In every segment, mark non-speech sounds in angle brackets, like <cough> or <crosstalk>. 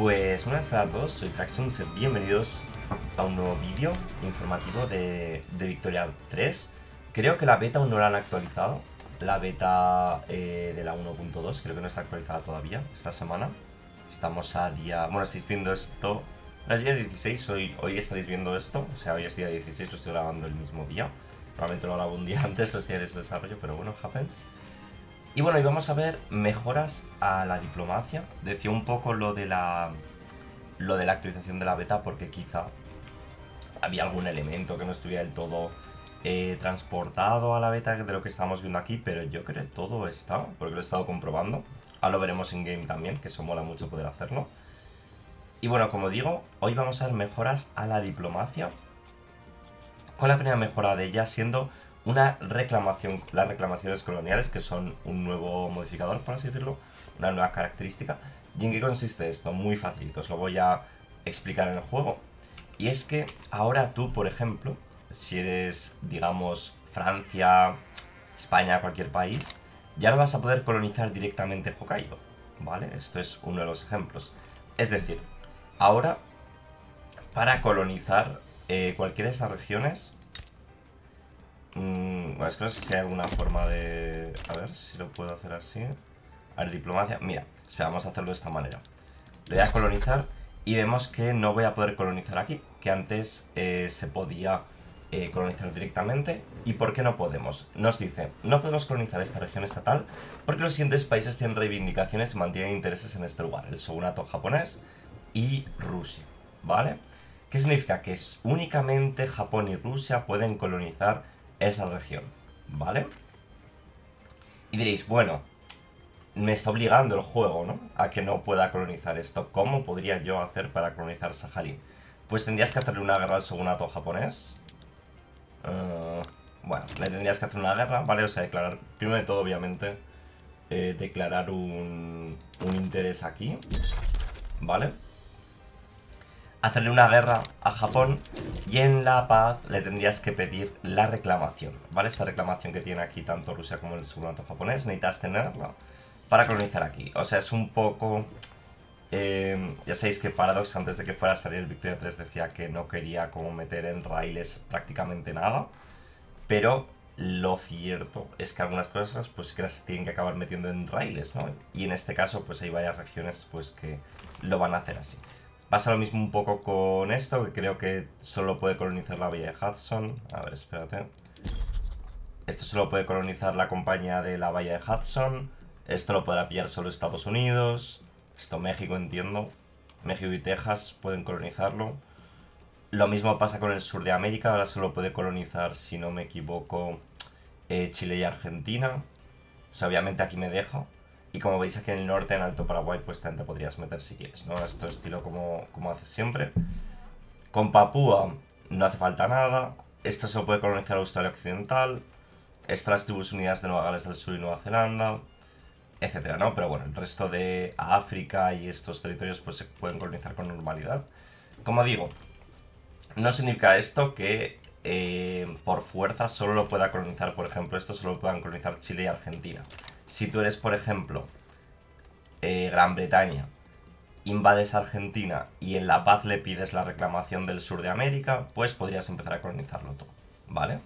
Pues buenas a todos, soy Traxxon, bienvenidos a un nuevo vídeo informativo de, Victoria 3. Creo que la beta aún no la han actualizado, la beta eh, de la 1.2 creo que no está actualizada todavía esta semana. Estamos a día... bueno, estáis viendo esto... No es día 16, hoy, hoy estaréis viendo esto, o sea, hoy es día 16, lo estoy grabando el mismo día. Probablemente lo grabo un día <laughs> antes, los días de desarrollo, pero bueno, happens. Y bueno, y vamos a ver mejoras a la diplomacia. Decía un poco lo de la lo de la actualización de la beta porque quizá había algún elemento que no estuviera del todo eh, transportado a la beta de lo que estamos viendo aquí, pero yo creo que todo está, porque lo he estado comprobando. Ahora lo veremos en game también, que eso mola mucho poder hacerlo. Y bueno, como digo, hoy vamos a ver mejoras a la diplomacia. Con la primera mejora de ella siendo una reclamación, las reclamaciones coloniales, que son un nuevo modificador, por así decirlo, una nueva característica. ¿Y en qué consiste esto? Muy facilito, os lo voy a explicar en el juego. Y es que ahora tú, por ejemplo, si eres, digamos, Francia, España, cualquier país, ya no vas a poder colonizar directamente Hokkaido, ¿vale? Esto es uno de los ejemplos. Es decir, ahora, para colonizar eh, cualquiera de estas regiones, Mm, es que no sé si hay alguna forma de... A ver si lo puedo hacer así. A ver, diplomacia. Mira, espera, vamos a hacerlo de esta manera. Le voy a colonizar y vemos que no voy a poder colonizar aquí. Que antes eh, se podía eh, colonizar directamente. ¿Y por qué no podemos? Nos dice, no podemos colonizar esta región estatal porque los siguientes países tienen reivindicaciones y mantienen intereses en este lugar. El shogunato japonés y Rusia, ¿vale? ¿Qué significa? Que es únicamente Japón y Rusia pueden colonizar esa región, ¿vale? Y diréis, bueno, me está obligando el juego, ¿no? A que no pueda colonizar esto. ¿Cómo podría yo hacer para colonizar Saharin? Pues tendrías que hacerle una guerra al shogunato japonés. Eh, bueno, le tendrías que hacer una guerra, ¿vale? O sea, declarar, primero de todo, obviamente, eh, declarar un, un interés aquí, ¿vale? Hacerle una guerra a Japón y en la paz le tendrías que pedir la reclamación, ¿vale? Esta reclamación que tiene aquí tanto Rusia como el subnato japonés, necesitas tenerla para colonizar aquí. O sea, es un poco... Eh, ya sabéis que Paradox antes de que fuera a salir el Victoria 3 decía que no quería como meter en raíles prácticamente nada, pero lo cierto es que algunas cosas pues que las tienen que acabar metiendo en raíles, ¿no? Y en este caso pues hay varias regiones pues que lo van a hacer así. Pasa lo mismo un poco con esto, que creo que solo puede colonizar la Bahía de Hudson. A ver, espérate. Esto solo puede colonizar la compañía de la Bahía de Hudson. Esto lo podrá pillar solo Estados Unidos. Esto México, entiendo. México y Texas pueden colonizarlo. Lo mismo pasa con el sur de América. Ahora solo puede colonizar, si no me equivoco, eh, Chile y Argentina. O sea, obviamente aquí me deja. Y como veis aquí en el norte, en Alto Paraguay, pues también te podrías meter si quieres, ¿no? Esto estilo como, como haces siempre. Con Papúa no hace falta nada. Esto se puede colonizar Australia Occidental. Estas tribus unidas de Nueva Gales del Sur y Nueva Zelanda. Etcétera, ¿no? Pero bueno, el resto de África y estos territorios pues se pueden colonizar con normalidad. Como digo, no significa esto que eh, por fuerza solo lo pueda colonizar, por ejemplo, esto solo lo puedan colonizar Chile y Argentina. Si tú eres, por ejemplo, eh, Gran Bretaña, invades Argentina y en la paz le pides la reclamación del sur de América, pues podrías empezar a colonizarlo todo, ¿vale?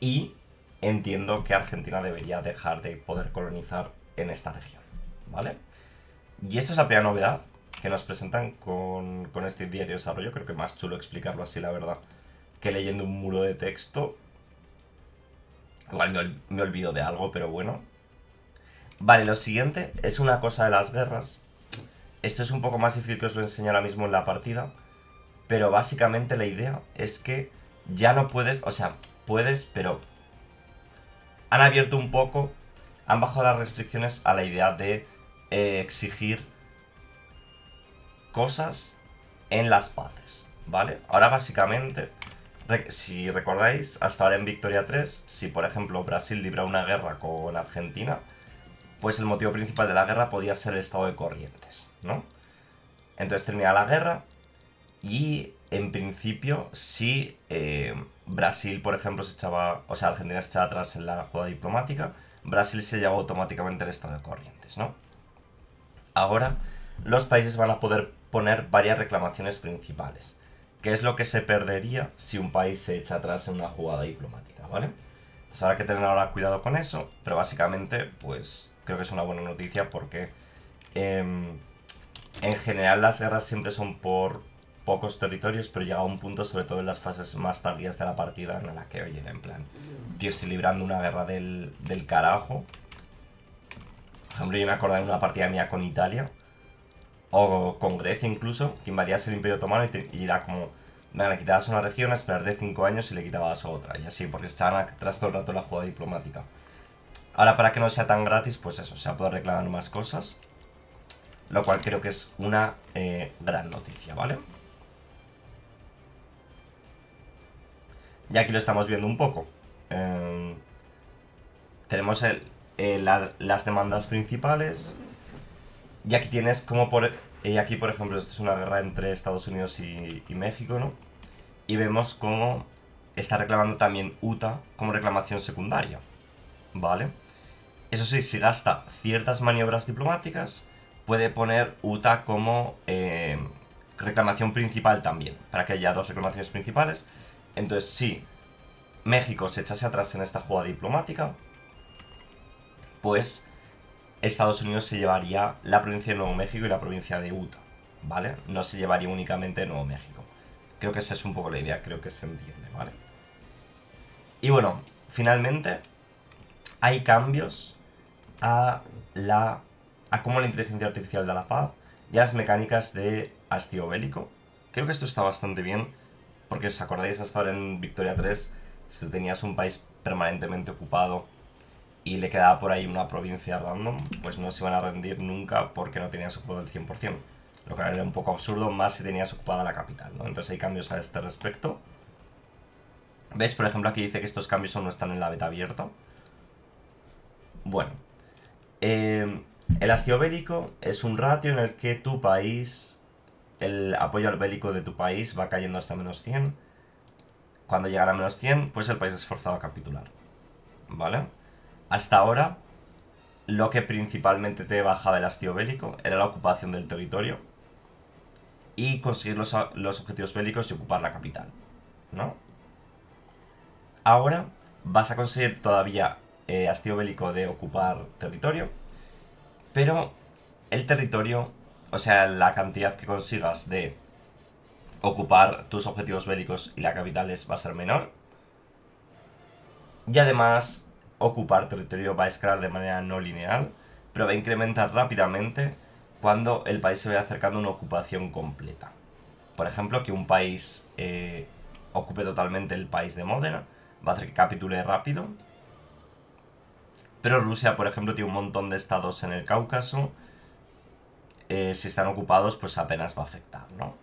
Y entiendo que Argentina debería dejar de poder colonizar en esta región, ¿vale? Y esta es la primera novedad que nos presentan con, con este diario de desarrollo. Creo que más chulo explicarlo así, la verdad, que leyendo un muro de texto. Igual me, me olvido de algo, pero bueno, Vale, lo siguiente es una cosa de las guerras. Esto es un poco más difícil que os lo enseñe ahora mismo en la partida. Pero básicamente la idea es que ya no puedes, o sea, puedes, pero han abierto un poco, han bajado las restricciones a la idea de eh, exigir cosas en las paces, ¿vale? Ahora básicamente, si recordáis, hasta ahora en Victoria 3, si por ejemplo Brasil libra una guerra con Argentina, pues el motivo principal de la guerra podía ser el estado de corrientes, ¿no? Entonces termina la guerra y en principio si eh, Brasil, por ejemplo, se echaba, o sea, Argentina se echaba atrás en la jugada diplomática, Brasil se llevaba automáticamente al estado de corrientes, ¿no? Ahora los países van a poder poner varias reclamaciones principales, que es lo que se perdería si un país se echa atrás en una jugada diplomática, ¿vale? Entonces habrá que tener ahora cuidado con eso, pero básicamente, pues creo que es una buena noticia porque em, en general las guerras siempre son por pocos territorios, pero llega un punto, sobre todo en las fases más tardías de la partida, en la que, oye, en plan, tío, estoy librando una guerra del, del carajo. Por ejemplo, yo me acordé de una partida mía con Italia, o con Grecia incluso, que invadías el Imperio Otomano y, era como, venga, le quitabas una región, a esperar de 5 años y le quitabas otra, y así, porque estaban atrás todo el rato la jugada diplomática. Ahora, para que no sea tan gratis, pues eso, se va a poder reclamar más cosas. Lo cual creo que es una eh, gran noticia, ¿vale? Y aquí lo estamos viendo un poco. Em, tenemos el, las demandas principales. Y aquí tienes como por... Y aquí, por ejemplo, esto es una guerra entre Estados Unidos y, y México, ¿no? Y vemos cómo está reclamando también UTA como reclamación secundaria. ¿Vale? Eso sí, si gasta ciertas maniobras diplomáticas, puede poner UTA como eh, reclamación principal también, para que haya dos reclamaciones principales. Entonces, si México se echase atrás en esta jugada diplomática, pues Estados Unidos se llevaría la provincia de Nuevo México y la provincia de Utah, ¿vale? No se llevaría únicamente Nuevo México. Creo que esa es un poco la idea, creo que se entiende, ¿vale? Y bueno, finalmente hay cambios a la a cómo la inteligencia artificial da la paz y a las mecánicas de hastío bélico. Creo que esto está bastante bien, porque os acordáis hasta ahora en Victoria 3, si tú tenías un país permanentemente ocupado y le quedaba por ahí una provincia random, pues no se iban a rendir nunca porque no tenías ocupado el 100%. Lo que era un poco absurdo, más si tenías ocupada la capital, ¿no? Entonces hay cambios a este respecto. ¿Ves? Por ejemplo, aquí dice que estos cambios no están en la beta abierta. Bueno, eh, el hastío bélico es un ratio en el que tu país, el apoyo al bélico de tu país va cayendo hasta menos 100. Cuando llegará a menos 100, pues el país es forzado a capitular. ¿Vale? Hasta ahora, lo que principalmente te bajaba el hastío bélico era la ocupación del territorio y conseguir los, objetivos bélicos y ocupar la capital. ¿No? Ahora vas a conseguir todavía eh, hastío bélico de ocupar territorio pero el territorio, o sea, la cantidad que consigas de ocupar tus objetivos bélicos y la capital va a ser menor. Y además, ocupar territorio va a escalar de manera no lineal, pero va a incrementar rápidamente cuando el país se vaya acercando a una ocupación completa. Por ejemplo, que un país eh, ocupe totalmente el país de Módena, va a hacer que capitule rápido pero Rusia, por ejemplo, tiene un montón de estados en el Cáucaso. Eh, si están ocupados, pues apenas va a afectar, ¿no?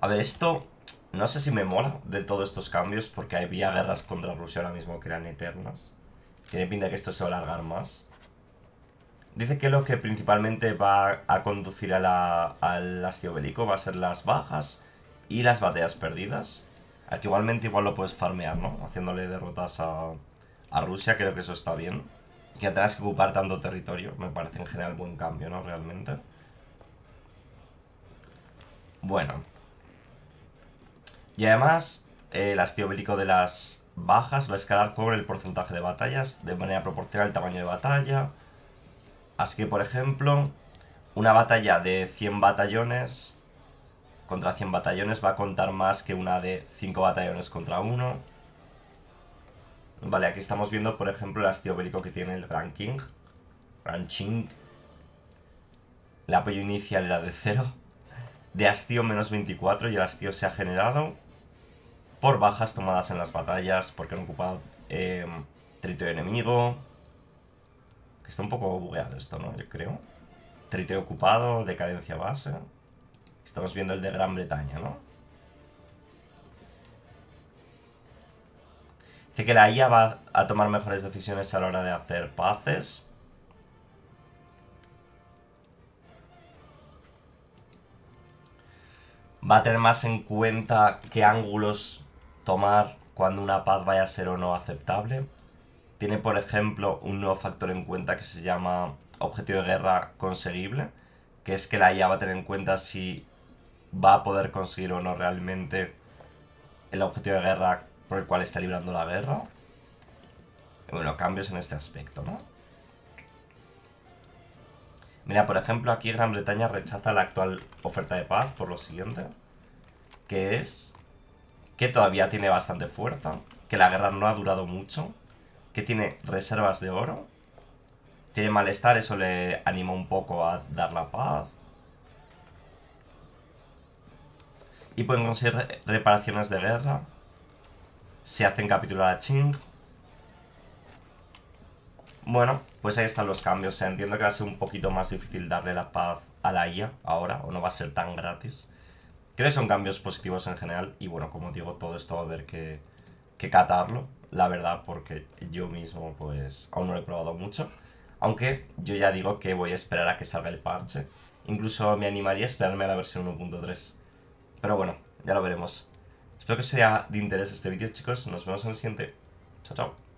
A ver, esto no sé si me mola de todos estos cambios porque había guerras contra Rusia ahora mismo que eran eternas. Tiene pinta que esto se va a alargar más. Dice que lo que principalmente va a conducir al hastío bélico va a ser las bajas y las batallas perdidas. Aquí igualmente igual lo puedes farmear, ¿no? Haciéndole derrotas a, a Rusia, creo que eso está bien. Que tengas que ocupar tanto territorio, me parece en general buen cambio, ¿no? Realmente. Bueno. Y además, el hastío bélico de las bajas va a escalar con el porcentaje de batallas, de manera proporcional al tamaño de batalla. Así que, por ejemplo, una batalla de 100 batallones contra 100 batallones va a contar más que una de 5 batallones contra uno. Vale, aquí estamos viendo, por ejemplo, el hastío bélico que tiene el Grand King. Grand King. El apoyo inicial era de 0. De hastío menos 24 y el hastío se ha generado por bajas tomadas en las batallas, porque han ocupado eh, enemigo. Que está un poco bugueado esto, ¿no? Yo creo. Territorio ocupado, decadencia base. Estamos viendo el de Gran Bretaña, ¿no? Dice que la IA va a tomar mejores decisiones a la hora de hacer paces. Va a tener más en cuenta qué ángulos tomar cuando una paz vaya a ser o no aceptable. Tiene, por ejemplo, un nuevo factor en cuenta que se llama objetivo de guerra conseguible, que es que la IA va a tener en cuenta si va a poder conseguir o no realmente el objetivo de guerra por el cual está librando la guerra. Bueno, cambios en este aspecto, ¿no? Mira, por ejemplo, aquí Gran Bretaña rechaza la actual oferta de paz por lo siguiente. Que es que todavía tiene bastante fuerza, que la guerra no ha durado mucho, que tiene reservas de oro, tiene malestar, eso le anima un poco a dar la paz. Y pueden conseguir reparaciones de guerra. Se hacen capitular a Ching. Bueno, pues ahí están los cambios. entiendo que va a ser un poquito más difícil darle la paz a la IA ahora, o no va a ser tan gratis. Creo que son cambios positivos en general. Y bueno, como digo, todo esto va a haber que, que catarlo, la verdad, porque yo mismo pues aún no lo he probado mucho. Aunque yo ya digo que voy a esperar a que salga el parche. Incluso me animaría a esperarme a la versión 1.3. Pero bueno, ya lo veremos. Espero que sea de interés este vídeo, chicos. Nos vemos en el siguiente. Chao, chao.